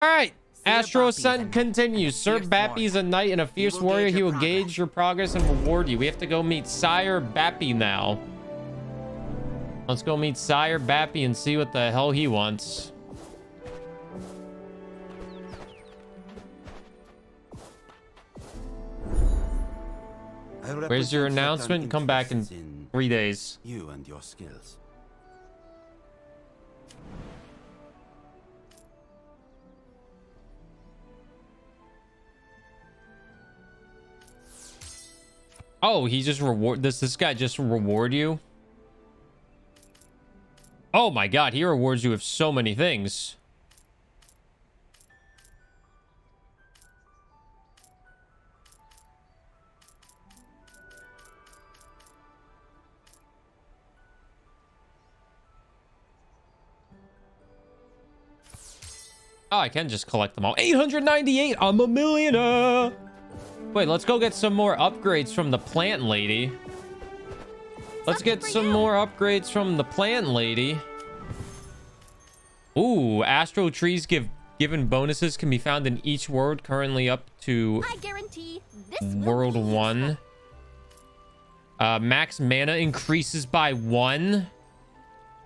All right. Astral Ascent continues. Sir Bappy is a knight and a fierce warrior. He will gauge your progress and reward you. We have to go meet Sire Bappy now. Let's go meet Sire Bappy and see what the hell he wants. Where's your announcement? Come back in three days. You and your skills. Oh, he just reward this this guy just reward you? Oh my god, he rewards you with so many things. Oh, I can just collect them all. 898! I'm a millionaire! Wait, let's go get some more upgrades from the plant lady. Let's get some more upgrades from the plant lady. Ooh, astro trees give given bonuses can be found in each world currently up to I guarantee this world one. Uh, max mana increases by one.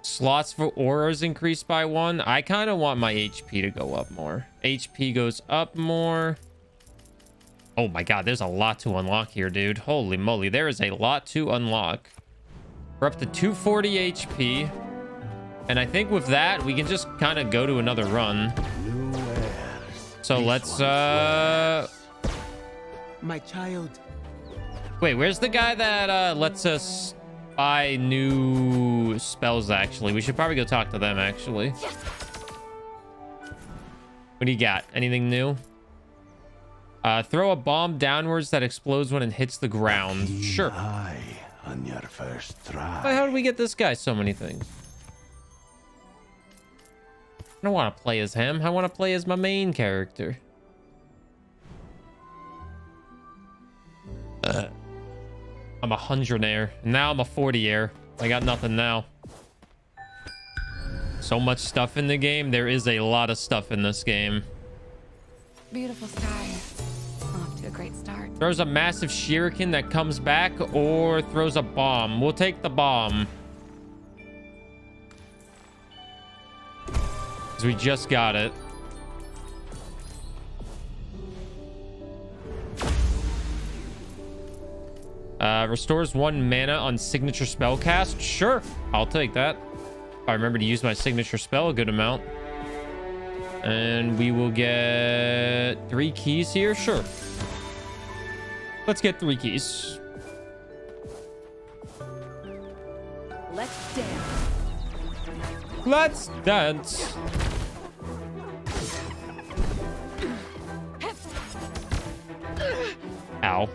Slots for auras increased by one. I kind of want my HP to go up more. HP goes up more. Oh my god, there's a lot to unlock here, dude. Holy moly, there is a lot to unlock. We're up to 240 HP. And I think with that, we can just kind of go to another run. So let's, uh... My child. Wait, where's the guy that uh, lets us buy new spells, actually? We should probably go talk to them, actually. What do you got? Anything new? Uh, throw a bomb downwards that explodes when it hits the ground. Sure. On your first try. how did we get this guy so many things? I don't want to play as him. I want to play as my main character. Uh, I'm a hundredaire. Now I'm a 40 air. I got nothing now. So much stuff in the game. There is a lot of stuff in this game. Beautiful sky. Throws a massive shuriken that comes back or throws a bomb. We'll take the bomb. Because we just got it. Uh, restores one mana on signature spell cast. Sure, I'll take that. I remember to use my signature spell a good amount. And we will get three keys here. Sure. Let's get three keys. Let's dance. Let's dance. Ow.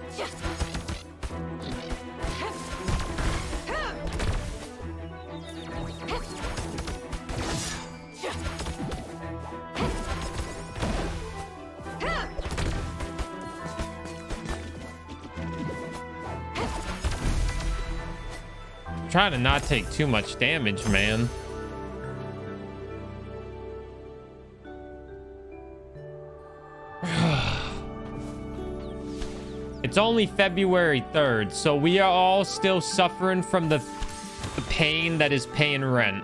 Trying to not take too much damage, man. it's only February 3rd, so we are all still suffering from the, the pain that is paying rent.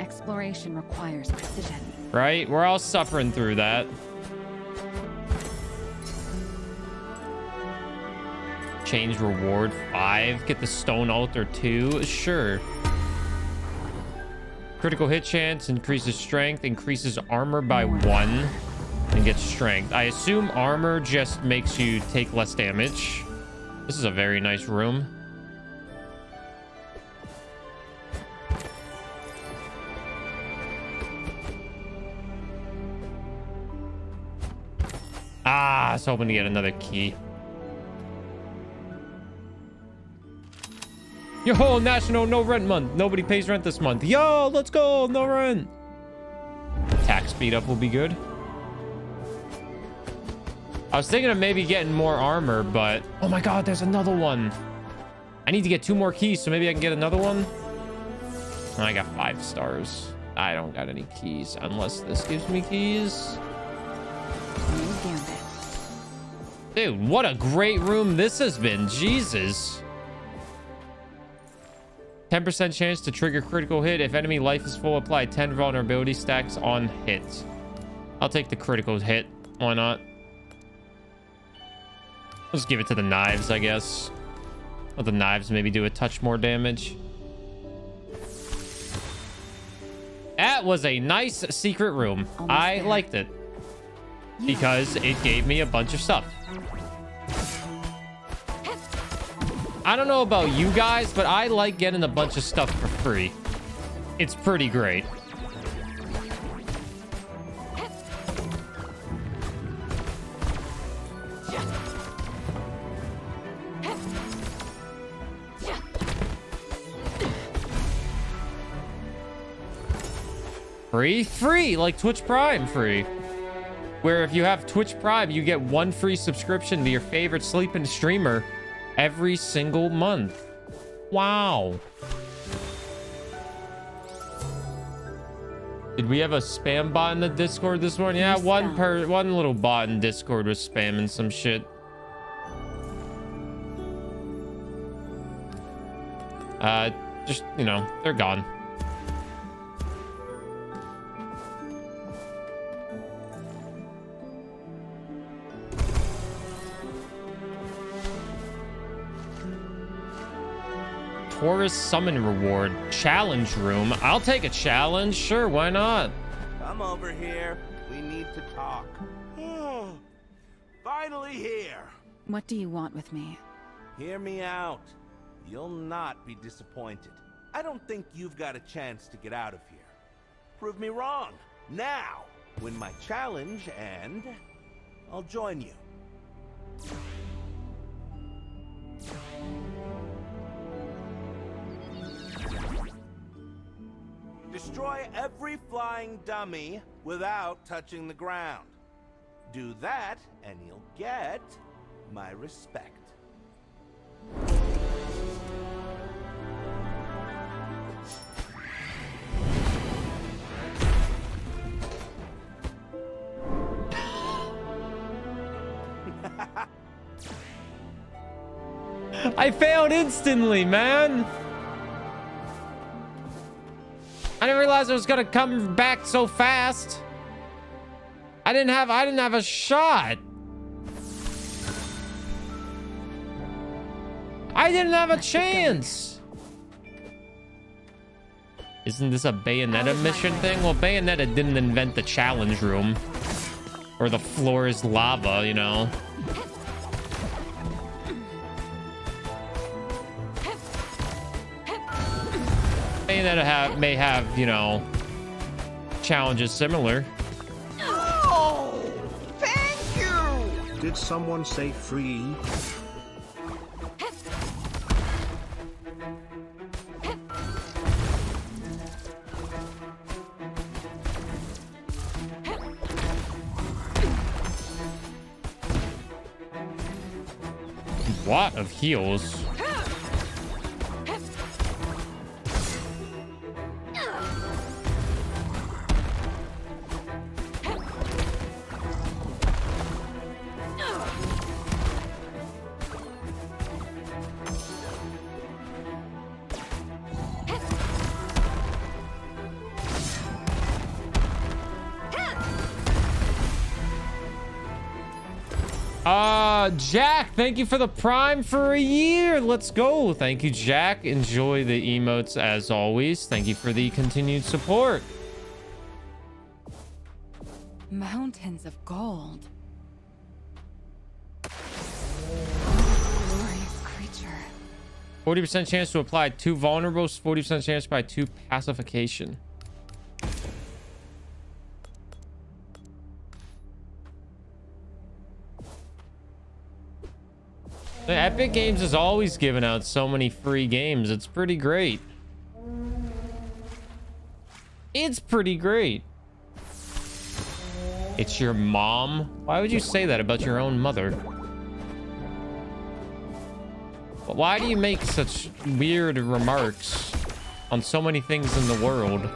Exploration requires precision. Right? We're all suffering through that. Change reward five. Get the stone altar two. Sure. Critical hit chance increases strength, increases armor by one, and gets strength. I assume armor just makes you take less damage. This is a very nice room. Ah, I was hoping to get another key. Yo, national no rent month. Nobody pays rent this month. Yo, let's go. No rent. Tax speed up will be good. I was thinking of maybe getting more armor, but... Oh my god, there's another one. I need to get two more keys, so maybe I can get another one. I got five stars. I don't got any keys unless this gives me keys. Dude, what a great room this has been. Jesus. 10% chance to trigger critical hit. If enemy life is full, apply 10 vulnerability stacks on hit. I'll take the critical hit. Why not? Let's give it to the knives, I guess. Let the knives maybe do a touch more damage. That was a nice secret room. Almost I there. liked it because it gave me a bunch of stuff. I don't know about you guys, but I like getting a bunch of stuff for free. It's pretty great. Free? Free, like Twitch Prime free. Where if you have Twitch Prime, you get one free subscription to your favorite sleeping streamer every single month. Wow. Did we have a spam bot in the Discord this morning? Yeah, one per one little bot in Discord was spamming some shit. Uh, just you know, they're gone. Taurus summon reward challenge room. I'll take a challenge. Sure, why not? Come over here. We need to talk. Hmm. Finally here. What do you want with me? Hear me out. You'll not be disappointed. I don't think you've got a chance to get out of here. Prove me wrong. Now, win my challenge and I'll join you. Destroy every flying dummy without touching the ground. Do that, and you'll get my respect. I failed instantly, man. I didn't realize it was gonna come back so fast. I didn't have I didn't have a shot. I didn't have a chance. Isn't this a Bayonetta mission thing? Well, Bayonetta didn't invent the challenge room. Or the floor is lava, you know. Bayonetta have, may have, you know, challenges similar. Did someone say free? What of heals. Uh, Jack, thank you for the prime for a year. Let's go. Thank you, Jack. Enjoy the emotes as always. Thank you for the continued support. Mountains of gold. Glorious creature. 40% chance to apply two vulnerables, 40% chance by two pacification. The Epic Games is always giving out so many free games. It's pretty great. It's pretty great. It's your mom? Why would you say that about your own mother? Why do you make such weird remarks on so many things in the world?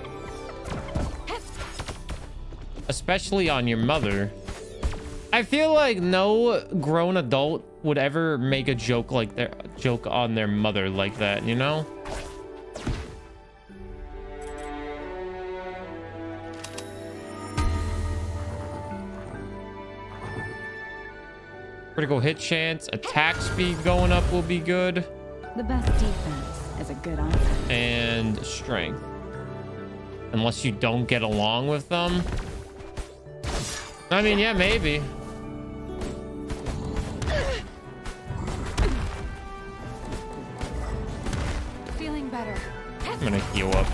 especially on your mother. I feel like no grown adult would ever make a joke like their joke on their mother like that, you know? Critical hit chance, attack speed going up will be good, The best defense is a good offense. and strength. Unless you don't get along with them. I mean, yeah, maybe. Gonna heal up.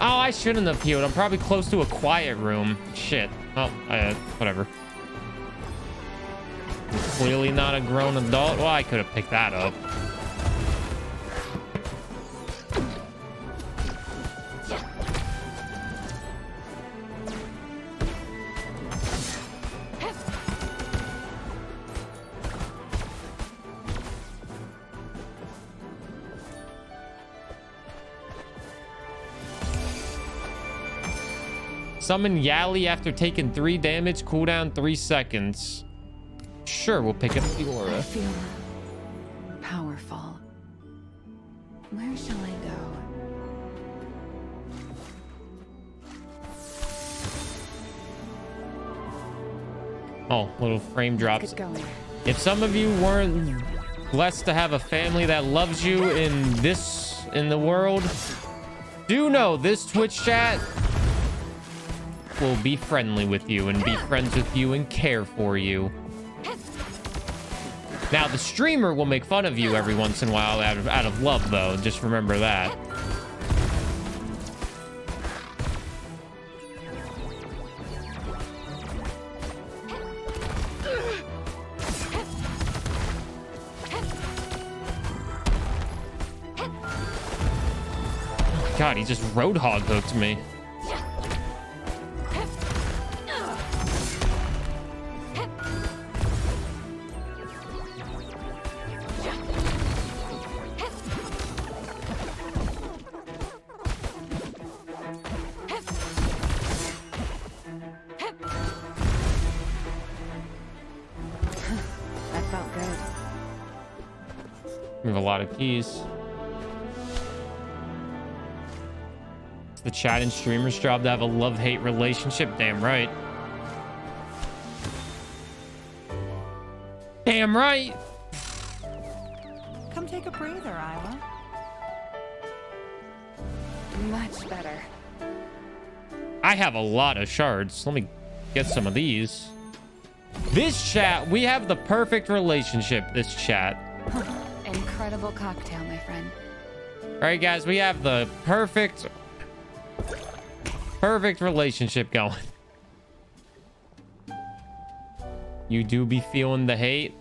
Oh, I shouldn't have healed. I'm probably close to a quiet room. Shit. Oh, uh, whatever. Clearly not a grown adult. Well, I could have picked that up. Summon Yali after taking three damage, cooldown three seconds. Sure, we'll pick up the aura. I feel powerful. Where shall I go? Oh, little frame drops. If some of you weren't blessed to have a family that loves you in this in the world, do know this Twitch chat will be friendly with you and be friends with you and care for you. Now the streamer will make fun of you every once in a while out of out of love though. Just remember that. God, he just roadhog hooked me. Have a lot of keys. It's the chat and streamer's job to have a love-hate relationship. Damn right. Damn right. Come take a breather, Ayla. Much better. I have a lot of shards. Let me get some of these. This chat, we have the perfect relationship, this chat. Incredible cocktail, my friend. All right, guys, we have the perfect, perfect relationship going. You do be feeling the hate?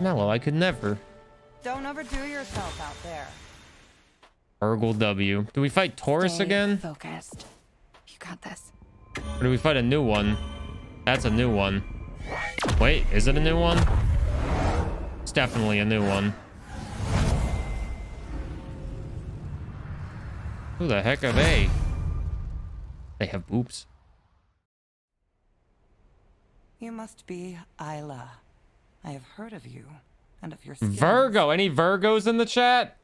No, I could never. Don't overdo yourself out there. Urgle W. Do we fight Taurus Stay again? Focused. You got this. Or do we fight a new one? That's a new one. Wait, is it a new one? It's definitely a new one. Who the heck are they? They have boobs. You must be Ayla. I have heard of you and of your skills. Virgo. Any Virgos in the chat?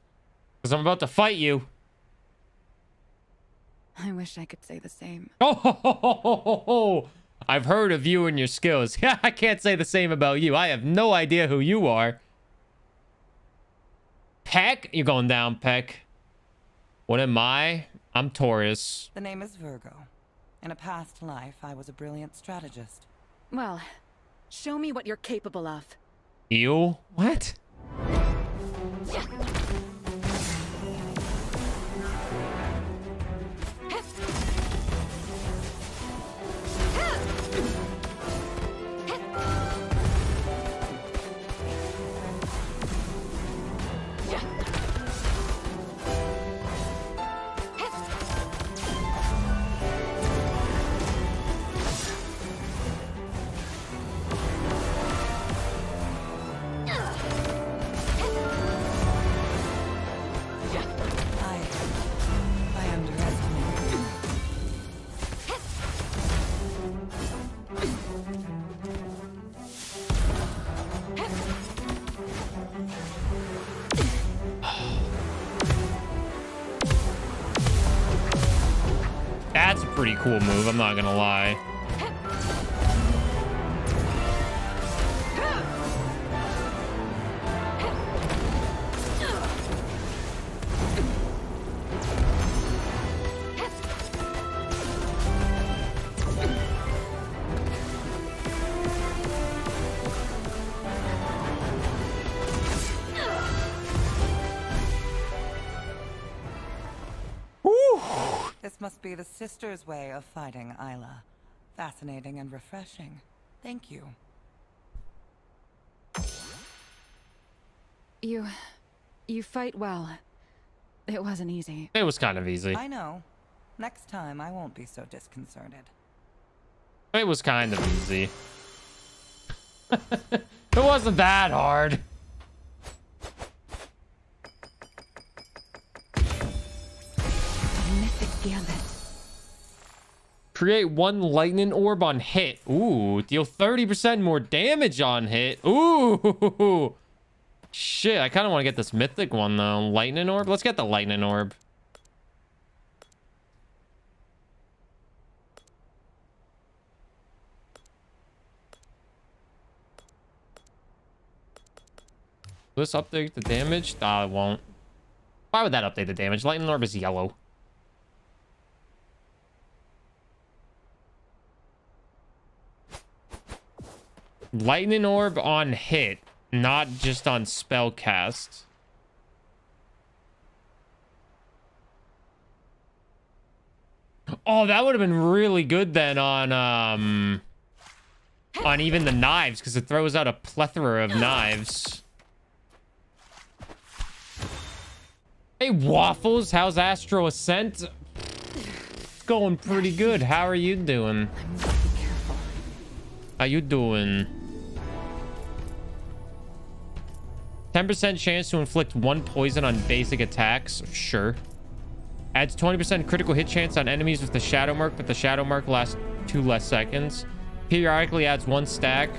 Because I'm about to fight you. I wish I could say the same. Oh, ho, ho, ho, ho, ho, ho. I've heard of you and your skills. Yeah, I can't say the same about you. I have no idea who you are. Peck? You're going down, Peck. What am I? I'm Taurus. The name is Virgo. In a past life, I was a brilliant strategist. Well, show me what you're capable of. You? What? Not gonna lie. Be the sister's way of fighting Ayla. Fascinating and refreshing. Thank you. You. You fight well. It wasn't easy. It was kind of easy. I know. Next time, I won't be so disconcerted. It was kind of easy. it wasn't that hard. Mythic gambit. Create one lightning orb on hit. Ooh, deal 30% more damage on hit. Ooh. Shit, I kind of want to get this mythic one though. Lightning orb? Let's get the lightning orb. Will this update the damage? Nah, it won't. Why would that update the damage? Lightning orb is yellow. Lightning orb on hit, not just on spell cast. Oh, that would have been really good then on um on even the knives because it throws out a plethora of knives. Hey Waffles, how's Astral Ascent? It's going pretty good. How are you doing? How you doing? 10% chance to inflict one poison on basic attacks. Sure. Adds 20% critical hit chance on enemies with the shadow mark, but the shadow mark lasts two less seconds. Periodically adds one stack.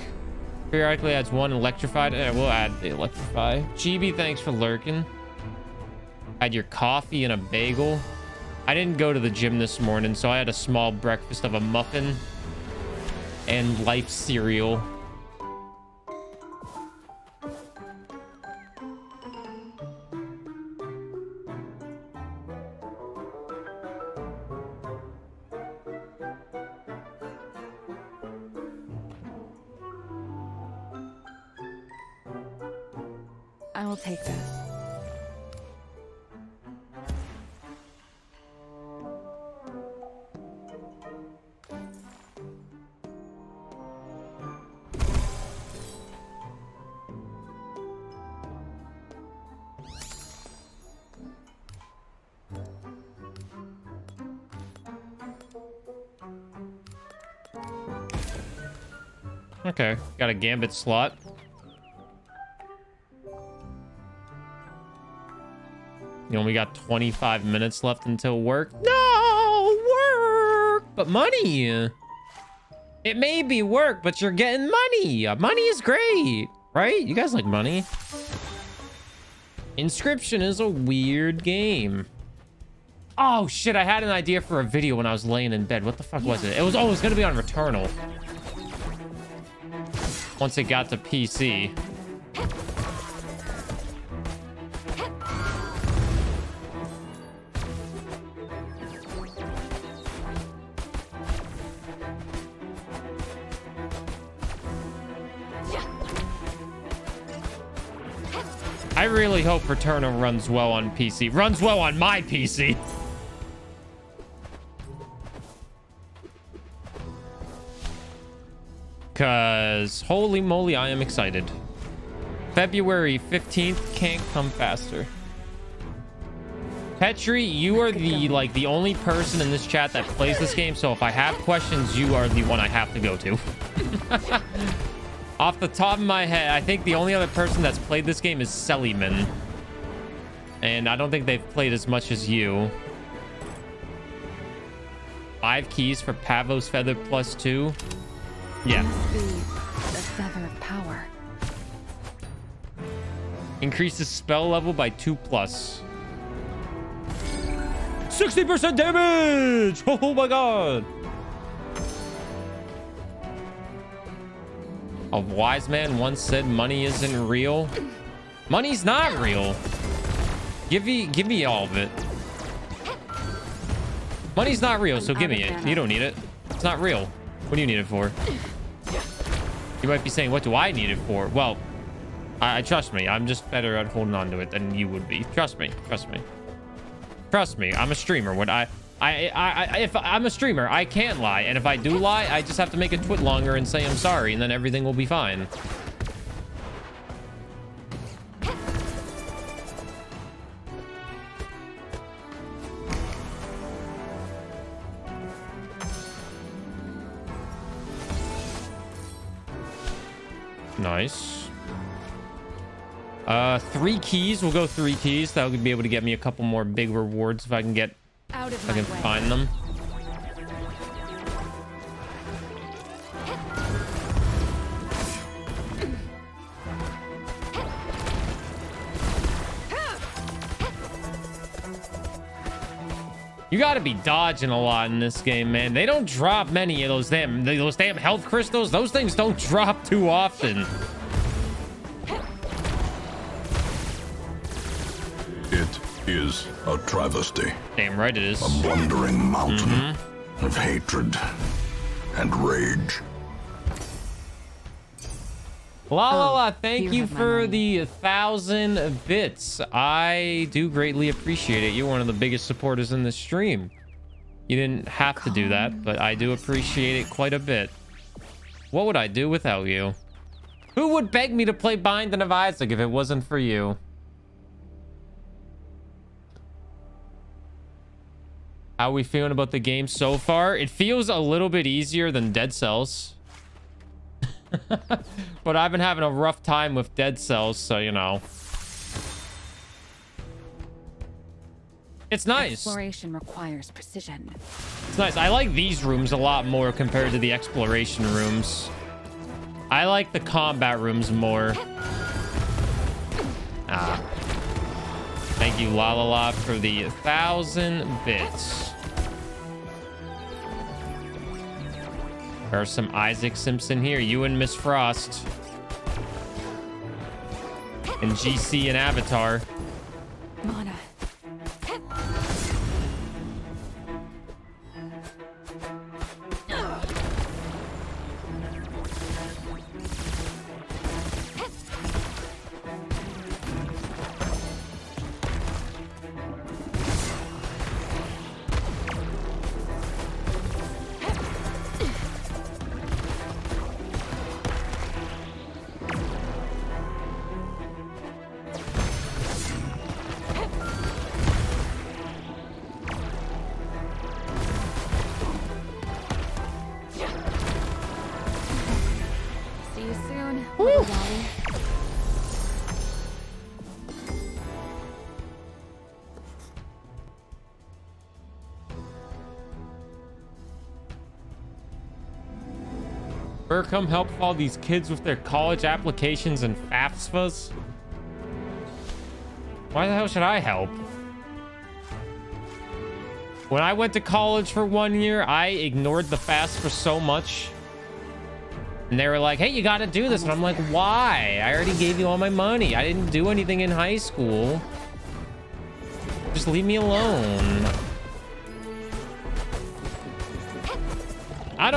Periodically adds one electrified. Eh, we'll add the electrify. GB, thanks for lurking. Had your coffee and a bagel. I didn't go to the gym this morning, so I had a small breakfast of a muffin and life cereal. A gambit slot. You only got 25 minutes left until work. No, work! But money! It may be work, but you're getting money. Uh, money is great, right? You guys like money? Inscription is a weird game. Oh, shit, I had an idea for a video when I was laying in bed. What the fuck was it? It was, oh, it was gonna be on Returnal. Once it got to PC. I really hope Returnal runs well on PC. Runs well on my PC. Because, holy moly, I am excited. February 15th can't come faster. Petri, you are the, like, the only person in this chat that plays this game, so if I have questions, you are the one I have to go to. Off the top of my head, I think the only other person that's played this game is Seliman. And I don't think they've played as much as you. Five keys for Pavos Feather plus two. Yeah. Must be the feather of power. Increases spell level by two plus. 60% damage! Oh my god! A wise man once said money isn't real. Money's not real. Give me, give me all of it. Money's not real, so give me it. You don't need it. It's not real. What do you need it for? You might be saying, what do I need it for? Well, I, I trust me. I'm just better at holding on to it than you would be. Trust me. Trust me. Trust me. I'm a streamer. When I, I, I, I, if I'm a streamer, I can't lie. And if I do lie, I just have to make a twit longer and say I'm sorry, and then everything will be fine. Nice. Uh, three keys. We'll go three keys. That would be able to get me a couple more big rewards if I can get, Out of if I can way. find them. You gotta be dodging a lot in this game, man. They don't drop many of those damn those damn health crystals. Those things don't drop too often. It is a travesty, Damn right it is. a wandering mountain mm-hmm. of hatred and rage. La la Oh, la, thank you you for the thousand bits. I do greatly appreciate it. You're one of the biggest supporters in the stream. You didn't have to do that, but I do appreciate it quite a bit. What would I do without you? Who would beg me to play Binding of Isaac if it wasn't for you? How are we feeling about the game so far? It feels a little bit easier than Dead Cells. but I've been having a rough time with Dead Cells, so you know. It's nice. Exploration requires precision. It's nice. I like these rooms a lot more compared to the exploration rooms. I like the combat rooms more. Ah. Thank you, La La La, for the thousand bits. There are some Isaac Simpson here. You and Miss Frost. And GC and Avatar. Come help all these kids with their college applications and FAFSAs? Why the hell should I help? When I went to college for one year, I ignored the FAFSA so much. And they were like, hey, you gotta do this. And I'm like, why? I already gave you all my money. I didn't do anything in high school. Just leave me alone.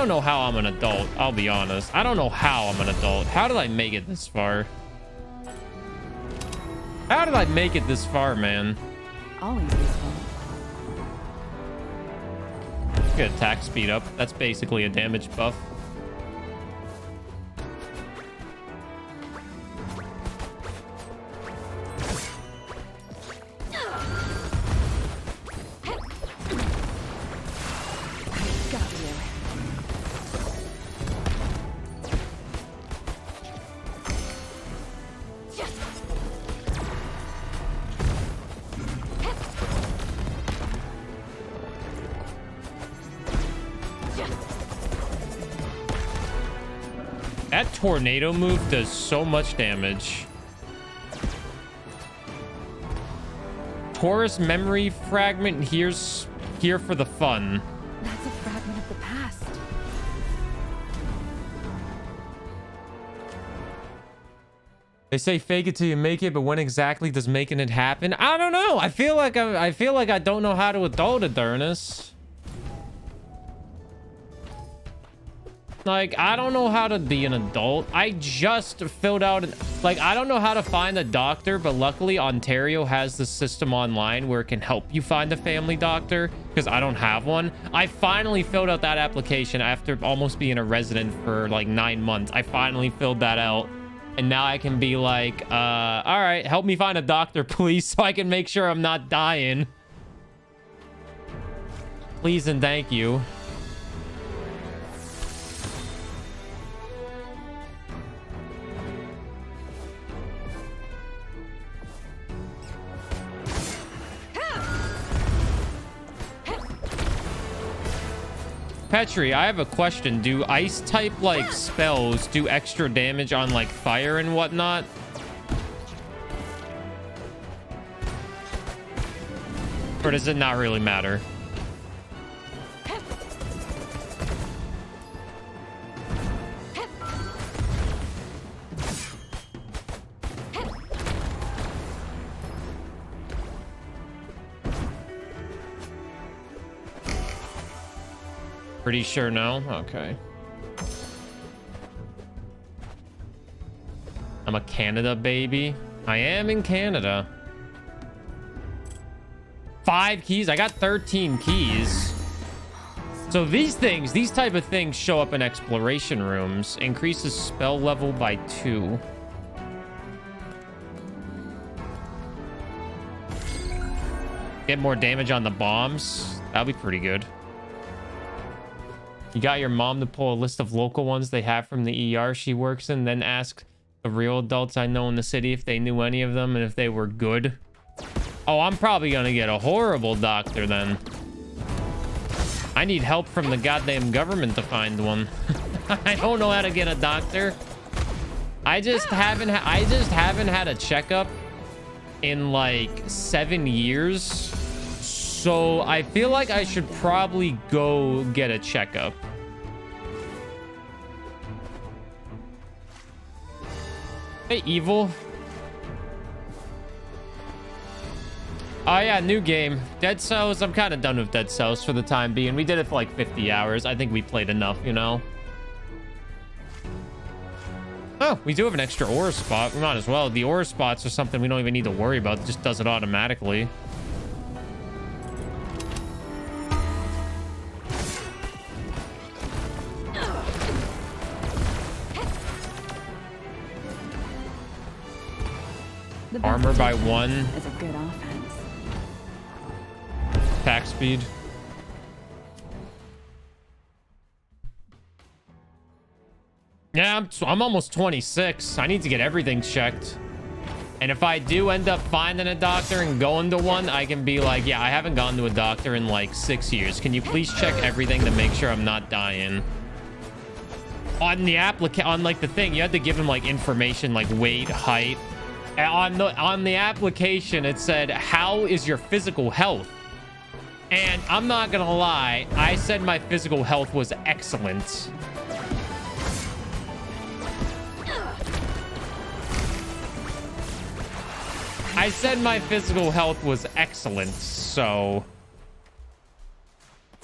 Don't know how I'm an adult. I'll be honest. I don't know how I'm an adult. How did I make it this far? How did I make it this far, man? Always. Get attack speed up. That's basically a damage buff. Tornado move does so much damage. Taurus memory fragment. Here's here for the fun. That's a fragment of the past. They say fake it till you make it, but when exactly does making it happen? I don't know. I feel like I, I feel like I don't know how to adult it, Like, I don't know how to be an adult. I just filled out, like, I don't know how to find a doctor, but luckily Ontario has the system online where it can help you find a family doctor because I don't have one. I finally filled out that application after almost being a resident for like nine months. I finally filled that out. And now I can be like, uh, all right, help me find a doctor, please, so I can make sure I'm not dying. Please and thank you. Petri, I have a question. Do ice type like spells do extra damage on like fire and whatnot? Or does it not really matter? Pretty sure no? Okay. I'm a Canada baby. I am in Canada. Five keys? I got 13 keys. So these things, these type of things show up in exploration rooms. Increases spell level by two. Get more damage on the bombs. That'll be pretty good. You got your mom to pull a list of local ones they have from the ER she works in, then ask the real adults I know in the city if they knew any of them and if they were good. Oh, I'm probably gonna get a horrible doctor then. I need help from the goddamn government to find one. I don't know how to get a doctor. I just haven't I just haven't had a checkup in like seven years. So I feel like I should probably go get a checkup. Hey, evil. Oh yeah, new game. Dead Cells. I'm kind of done with Dead Cells for the time being. We did it for like 50 hours. I think we played enough, you know? Oh, we do have an extra ore spot. We might as well. The ore spots are something we don't even need to worry about. It just does it automatically. Armor by one. Is a good offense. Attack speed. Yeah, I'm, I'm almost 26. I need to get everything checked. And if I do end up finding a doctor and going to one, I can be like, yeah, I haven't gone to a doctor in like six years. Can you please check everything to make sure I'm not dying? On the applica on like the thing, you had to give him like information like weight, height. And on the on the application, it said, how is your physical health? And I'm not gonna lie, I said my physical health was excellent. I said my physical health was excellent, so...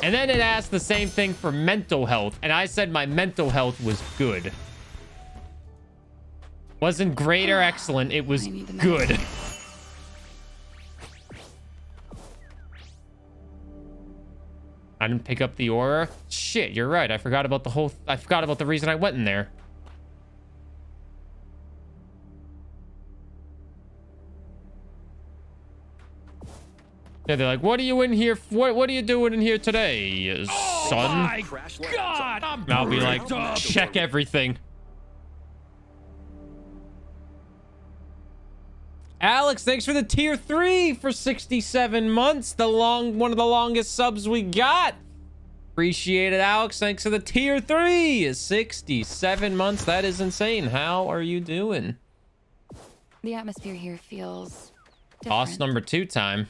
And then it asked the same thing for mental health, and I said my mental health was good. Wasn't great or excellent, it was I need to know. good. I didn't pick up the aura. Shit, you're right. I forgot about the whole... I forgot about the reason I went in there. Yeah, they're like, what are you in here? What What are you doing in here today, uh, son? God, And I'll be like, check everything. Alex, thanks for the tier three for 67 months. The long, one of the longest subs we got. Appreciate it, Alex. Thanks for the tier three. 67 months. That is insane. How are you doing? The atmosphere here feels Boss number two time.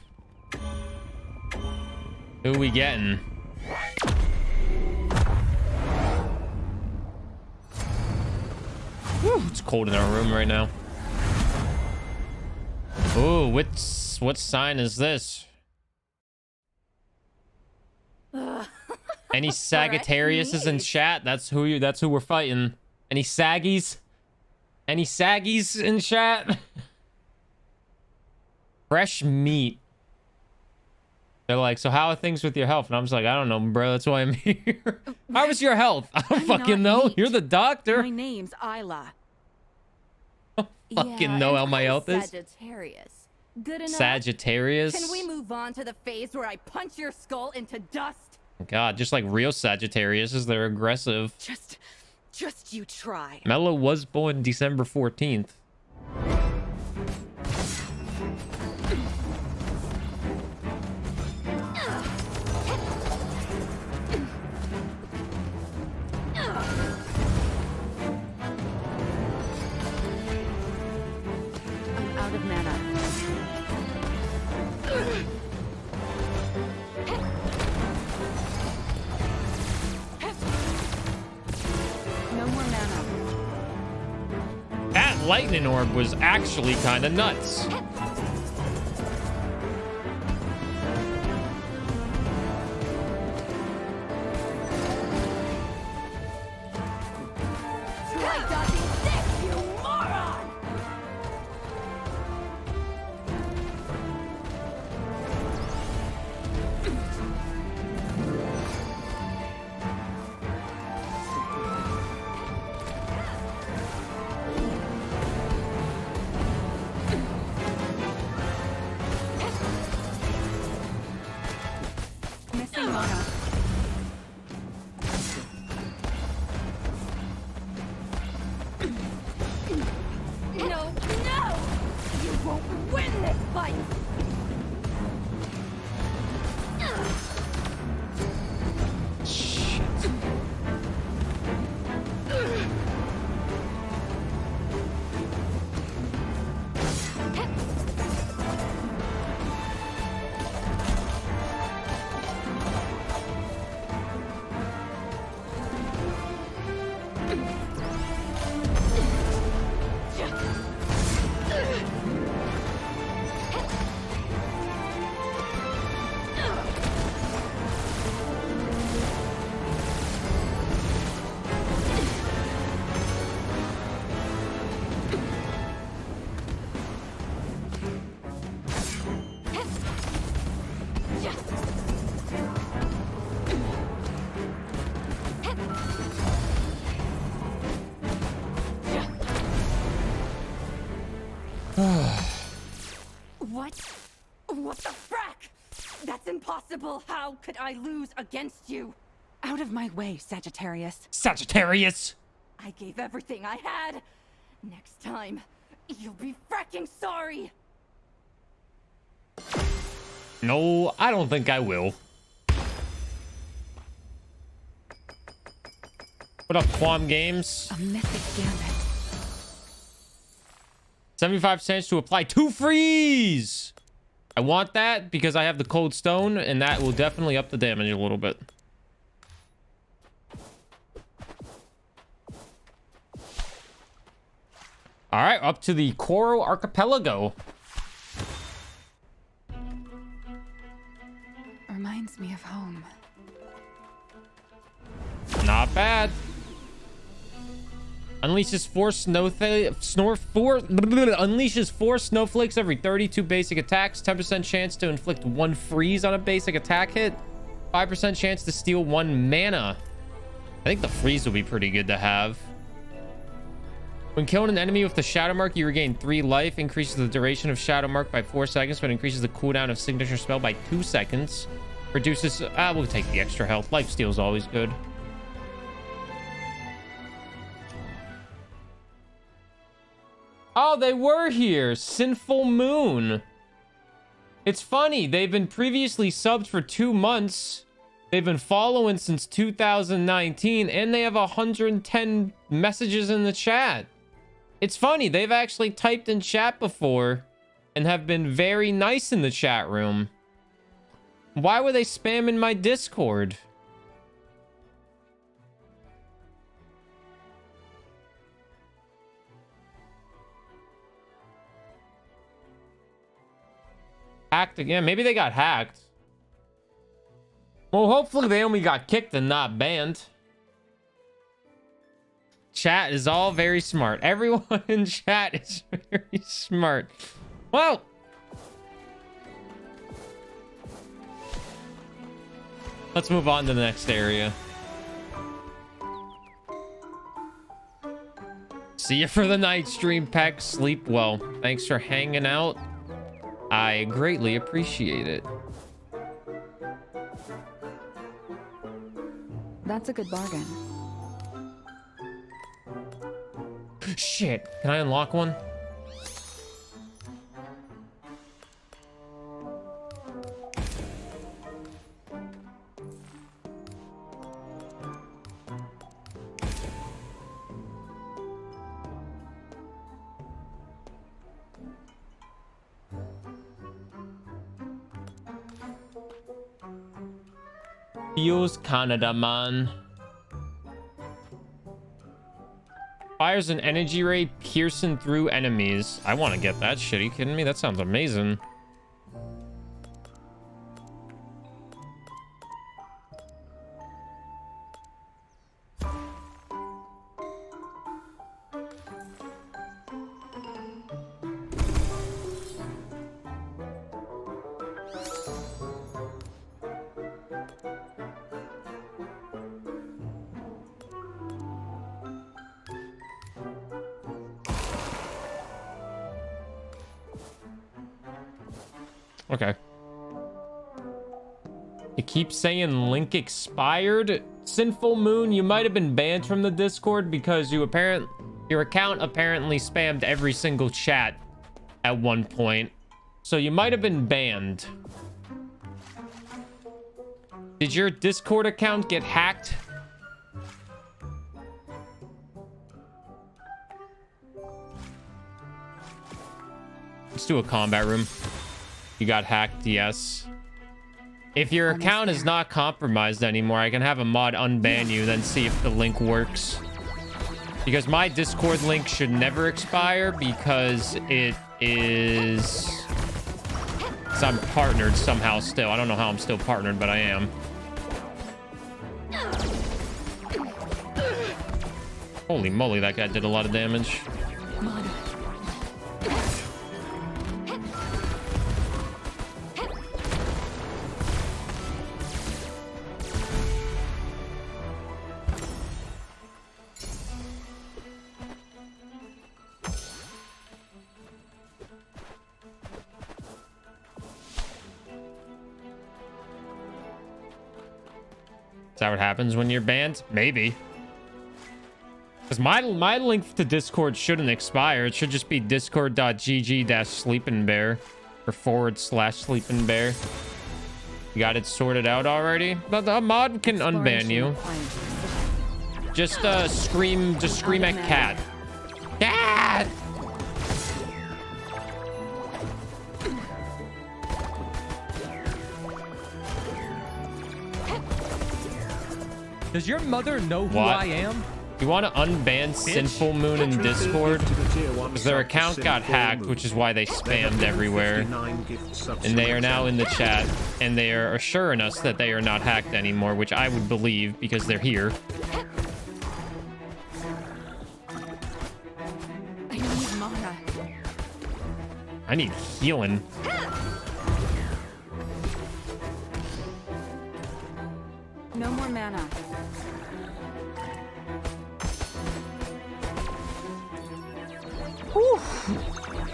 Who we getting? Whew, it's cold in our room right now. Ooh, what's what sign is this? Any Sagittariuses in chat? That's who you that's who we're fighting. Any saggies? Any saggies in chat? Fresh meat. They're like, so how are things with your health? And I'm just like, I don't know, bro. That's why I'm here. how was your health? I don't I'm fucking know. meat. You're the doctor. My name's Ayla. Fucking yeah, know how my health is. Sagittarius. Good enough. Sagittarius. Can we move on to the phase where I punch your skull into dust? God, just like real Sagittarius, is they're aggressive. Just, just you try. Mello was born December 14th. Lightning orb was actually kind of nuts. What? What the frack? That's impossible! How could I lose against you? Out of my way, Sagittarius. Sagittarius. I gave everything I had! Next time, you'll be fracking sorry! No, I don't think I will. What up, Quam Games? A mythic gambit. 75 cents to apply two freeze. I want that because I have the cold stone and that will definitely up the damage a little bit. All right, up to the Koro Archipelago. Reminds me of home. Not bad. Unleashes four snow snore four unleashes four snowflakes every 32 basic attacks. 10% chance to inflict one freeze on a basic attack hit. 5% chance to steal one mana. I think the freeze will be pretty good to have. When killing an enemy with the Shadow Mark, you regain 3 life, increases the duration of Shadow Mark by 4 seconds, but increases the cooldown of Signature Spell by 2 seconds. Reduces... Ah, we'll take the extra health. Life steal is always good. Oh, they were here. Sinful Moon. It's funny. They've been previously subbed for two months. They've been following since 2019, and they have 110 messages in the chat. It's funny. They've actually typed in chat before and have been very nice in the chat room. Why were they spamming my Discord? Hacked again. Maybe they got hacked. Well, hopefully they only got kicked and not banned. Chat is all very smart. Everyone in chat is very smart. Well, let's move on to the next area. See you for the night stream, Peck. Sleep well. Thanks for hanging out. I greatly appreciate it. That's a good bargain. Shit. Can I unlock one? Feels Canada, man. Fires an energy ray piercing through enemies. I want to get that shit. Are you kidding me? That sounds amazing. Okay. It keeps saying link expired. Sinful Moon, you might have been banned from the Discord because you apparent your account apparently spammed every single chat at one point. So you might have been banned. Did your Discord account get hacked? Let's do a combat room. You got hacked, yes. If your account is not compromised anymore, I can have a mod unban you, then see if the link works. Because my Discord link should never expire because it is... Because I'm partnered somehow still. I don't know how I'm still partnered, but I am. Holy moly, that guy did a lot of damage. Is that what happens when you're banned? Maybe. Because my, my link to Discord shouldn't expire. It should just be discord.gg dash sleeping bear or forward slash sleeping bear. You got it sorted out already? But the mod can unban you. Just uh, scream, just scream at cat. Cat! Does your mother know who What? I am? You want to unban Sinful Moon in Discord? Because their account got hacked, which is why they spammed everywhere. And they are now in the chat, and they are assuring us that they are not hacked anymore, which I would believe because they're here. I need mana. I need healing.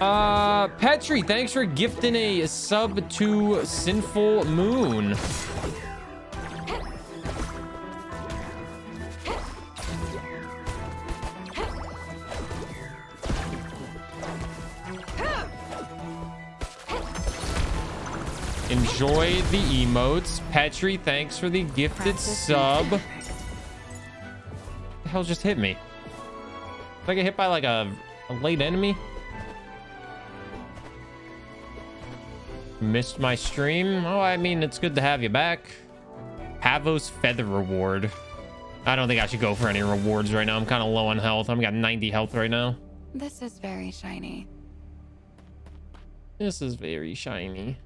Uh, Petri, thanks for gifting a sub to Sinful Moon. Enjoy the emotes. Petri, thanks for the gifted sub. The hell just hit me? Did I get hit by like a, a late enemy? Missed my stream? Oh, I mean, it's good to have you back. Havos Feather Reward. I don't think I should go for any rewards right now. I'm kind of low on health. I've got 90 health right now. This is very shiny. This is very shiny.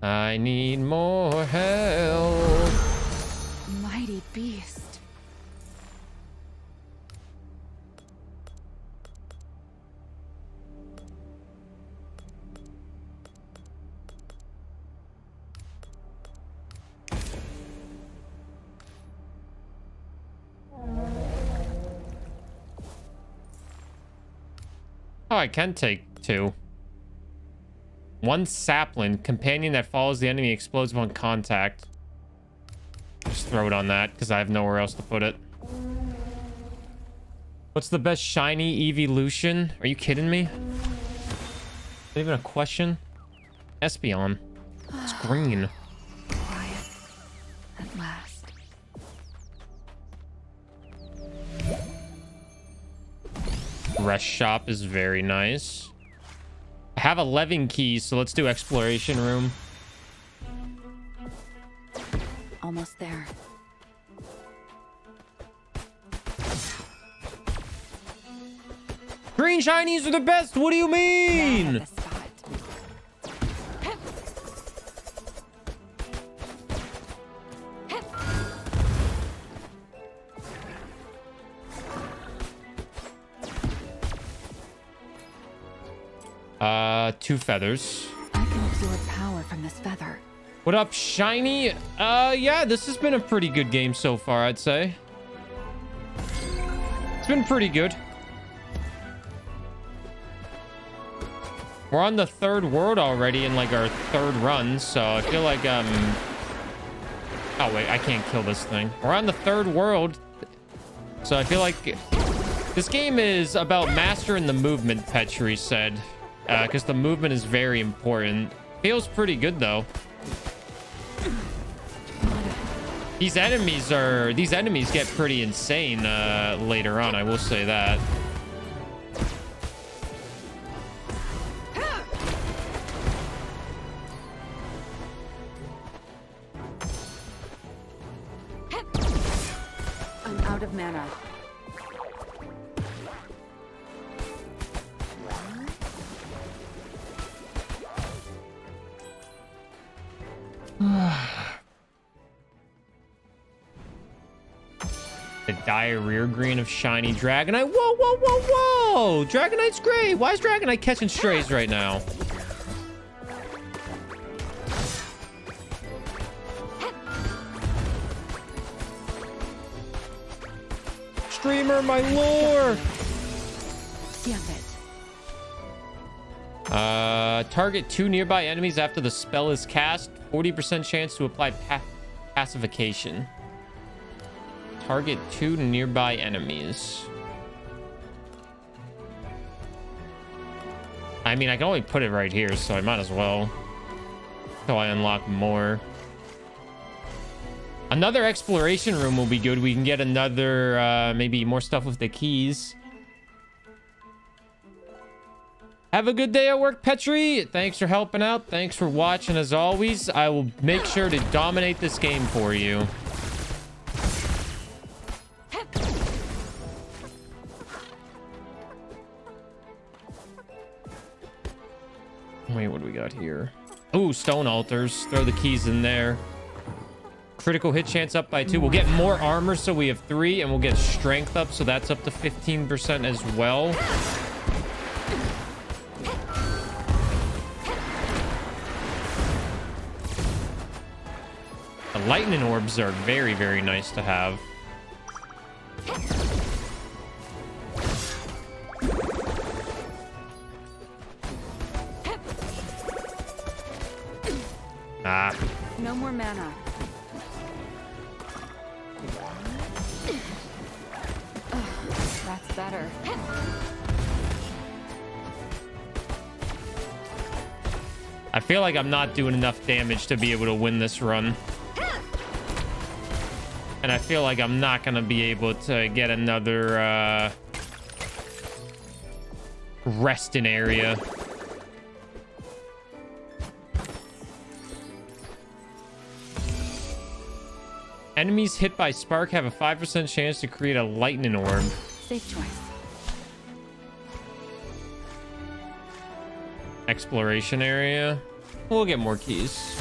I need more help. Oh, I can take two. One sapling. Companion that follows the enemy explodes upon contact. Just throw it on that because I have nowhere else to put it. What's the best shiny evolution? Are you kidding me? That even a question? Espeon. It's green. Rest shop is very nice. I have 11 keys, so let's do exploration room. Almost there. Green shinies are the best. What do you mean? Uh, two feathers. I can absorb power from this feather. What up, shiny? Uh, yeah, this has been a pretty good game so far, I'd say. It's been pretty good. We're on the third world already in like our third run, so I feel like um. Oh wait, I can't kill this thing. We're on the third world, so I feel like this game is about mastering the movement. Petri said, because the movement is very important. Feels pretty good though. These enemies are these enemies get pretty insane uh, later on. I will say that. Green of shiny Dragonite. Whoa, whoa, whoa, whoa! Dragonite's great. Why is Dragonite catching strays right now? Streamer, my lord! Gambit. Uh, target two nearby enemies after the spell is cast. 40% chance to apply pa pacification. Target two nearby enemies. I mean, I can only put it right here, so I might as well. Until I unlock more. Another exploration room will be good. We can get another, uh, maybe more stuff with the keys. Have a good day at work, Petri. Thanks for helping out. Thanks for watching. As always, I will make sure to dominate this game for you. What do we got here? Ooh, stone altars. Throw the keys in there. Critical hit chance up by two. We'll get more armor, so we have three, and we'll get strength up, so that's up to 15% as well. The lightning orbs are very, very nice to have. Feel like I'm not doing enough damage to be able to win this run. And I feel like I'm not going to be able to get another, uh, resting area. Enemies hit by spark have a 5% chance to create a lightning orb. Safe choice. Exploration area. We'll get more keys.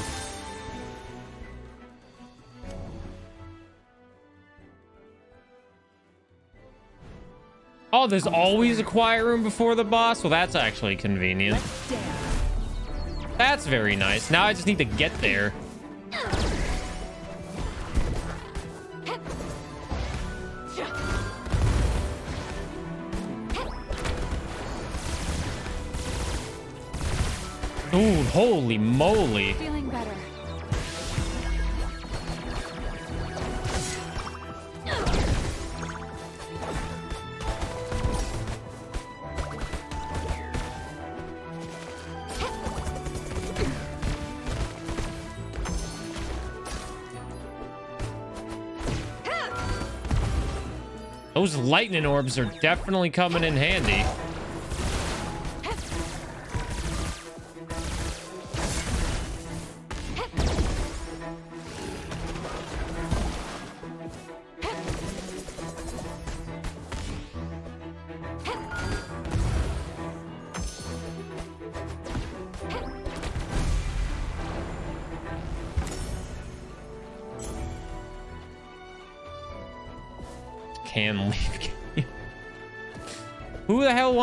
Oh, there's always a quiet room before the boss? Well, that's actually convenient. That's very nice. Now I just need to get there. Dude, holy moly. Feeling better. Those lightning orbs are definitely coming in handy.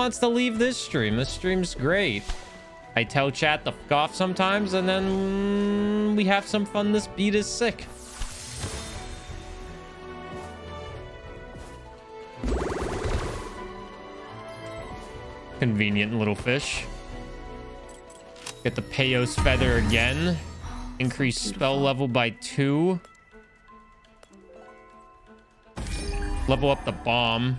Wants to leave this stream? This stream's great. I tell chat to fuck off sometimes, and then we have some fun. This beat is sick. Convenient little fish. Get the Peos feather again. Increase spell level by two. Level up the bomb.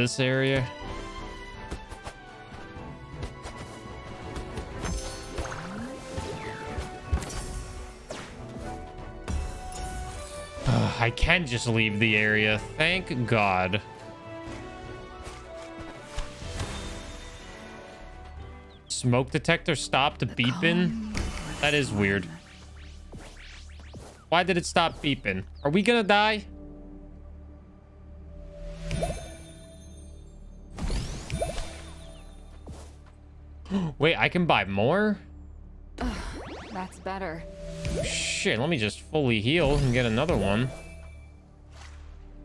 This area? I can just leave the area. Thank God. Smoke detector stopped beeping? That is weird. Why did it stop beeping? Are we gonna die? Wait, I can buy more? That's better. Shit, let me just fully heal and get another one.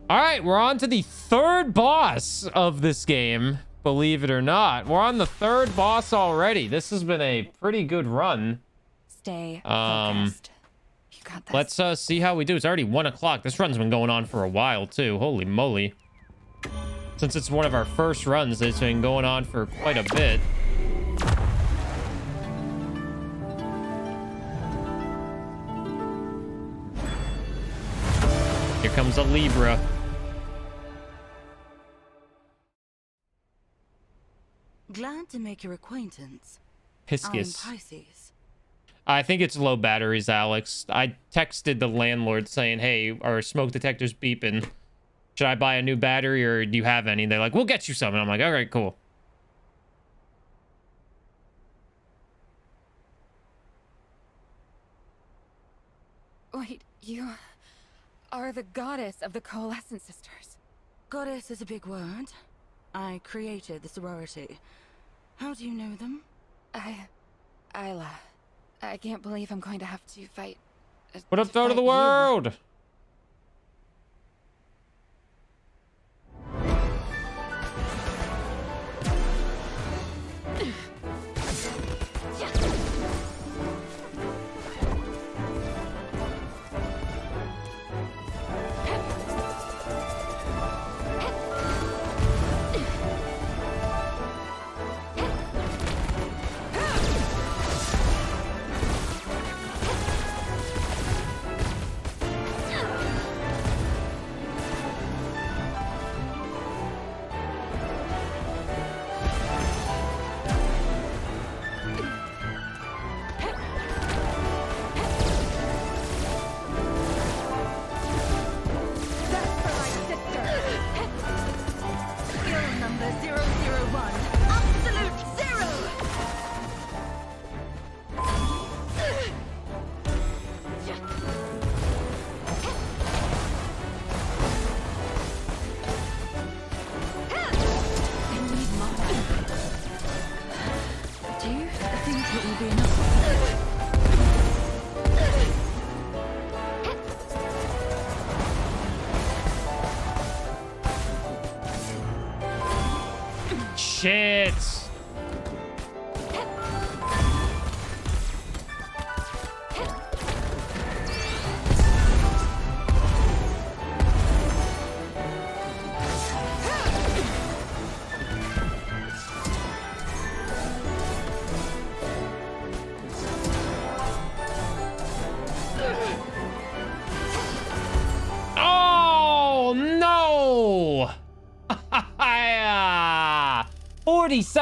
All right, we're on to the third boss of this game, believe it or not. We're on the third boss already. This has been a pretty good run. Stay Um, focused. You got this. Let's uh, see how we do. It's already one o'clock. This run's been going on for a while too. Holy moly. Since it's one of our first runs, it's been going on for quite a bit. Here comes a Libra. Glad to make your acquaintance. Piscus. I'm Pisces. I think it's low batteries, Alex. I texted the landlord saying, hey, our smoke detector's beeping. Should I buy a new battery or do you have any? They're like, we'll get you some. And I'm like, all right, cool. Wait, you are the goddess of the Coalescent Sisters. Goddess is a big word. I created the sorority. How do you know them? I... Ayla. I can't believe I'm going to have to fight... uh, What up, to though, to the fight you. world?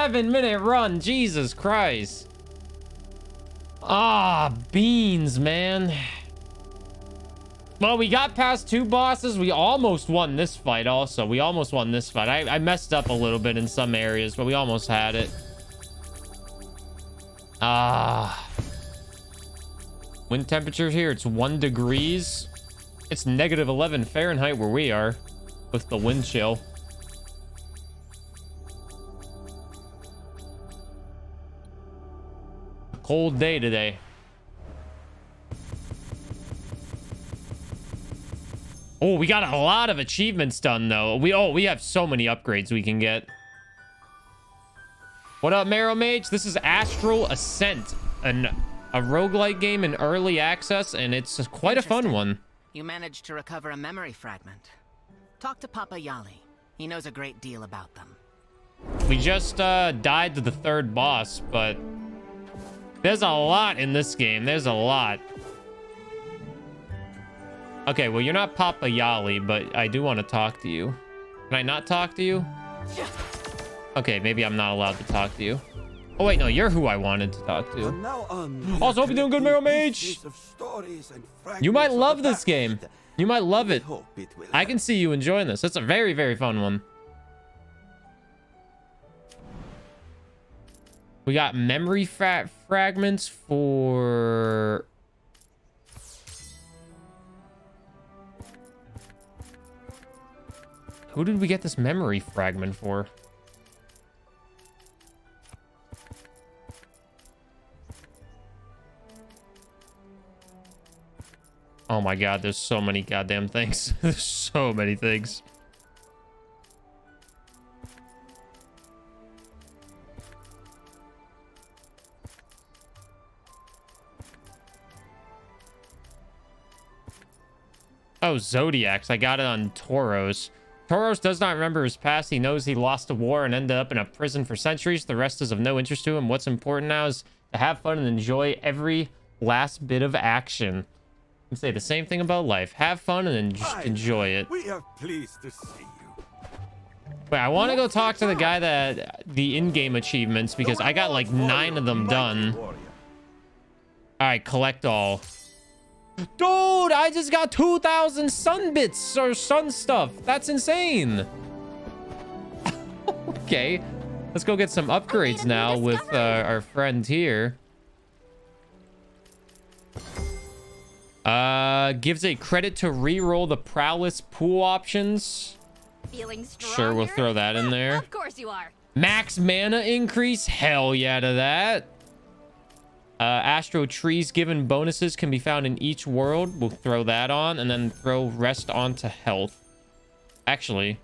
47 minute run. Jesus Christ. Ah, beans, man. Well, we got past two bosses. We almost won this fight also. We almost won this fight. I, I messed up a little bit in some areas, but we almost had it. Ah. Wind temperature here, it's one degrees. It's negative 11 Fahrenheit where we are with the wind chill. Cold day today. Oh, we got a lot of achievements done though. We oh, we have so many upgrades we can get. What up, Marrow Mage? This is Astral Ascent, an a roguelike game in early access, and it's quite a fun one. You managed to recover a memory fragment. Talk to Papa Yali. He knows a great deal about them. We just uh, died to the third boss, but there's a lot in this game. There's a lot. Okay, well, you're not Papa Yali, but I do want to talk to you. Can I not talk to you? Okay, maybe I'm not allowed to talk to you. Oh, wait, no, you're who I wanted to talk to. Also, hope you're doing good, Marrow Mage. You might love this game. You might love it. I can see you enjoying this. It's a very, very fun one. We got memory fra fragments for... Who did we get this memory fragment for? Oh my god, there's so many goddamn things. there's so many things. Oh, Zodiacs. I got it on Tauros. Tauros does not remember his past. He knows he lost a war and ended up in a prison for centuries. The rest is of no interest to him. What's important now is to have fun and enjoy every last bit of action. And say the same thing about life. Have fun and en enjoy it. We are pleased to see you. Wait, I want to go talk to the guy that the in-game achievements because I got like nine of them done. All right, collect all. Dude, I just got 2,000 sun bits or sun stuff. That's insane. okay, let's go get some upgrades now with uh, our friend here. Uh, gives a credit to re-roll the prowess pool options. Feeling stronger? Sure, we'll throw that in there. Of course you are. Max mana increase? Hell yeah to that. Uh, Astro Trees given bonuses can be found in each world. We'll throw that on and then throw rest onto health. Actually,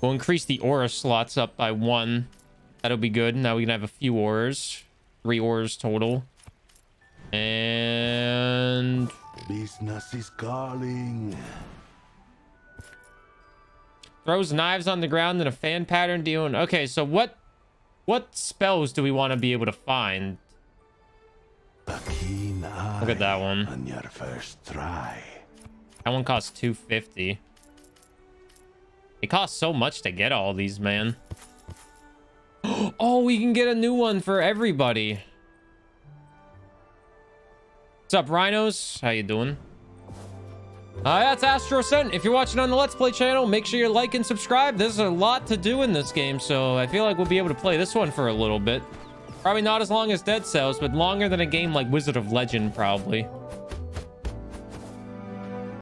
we'll increase the aura slots up by one. That'll be good. Now we can have a few auras. Three auras total. And... Business is calling. Throws knives on the ground in a fan pattern dealing. Okay, so what what spells do we want to be able to find? A keen eye Look at that one. On your first try. That one costs 250. It costs so much to get all these, man. Oh, we can get a new one for everybody. What's up, rhinos? How you doing? Uh, that's Astral Ascent. If you're watching on the Let's Play channel, make sure you like and subscribe. There's a lot to do in this game, so I feel like we'll be able to play this one for a little bit. Probably not as long as Dead Cells, but longer than a game like Wizard of Legend, probably.